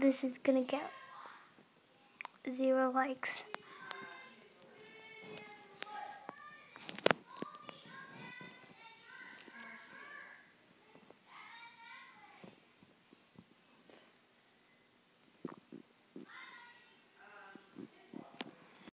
this is gonna get zero likes.